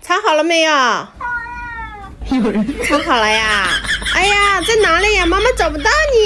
藏好了没有？藏好了呀。哎呀在哪里呀？妈妈找不到你。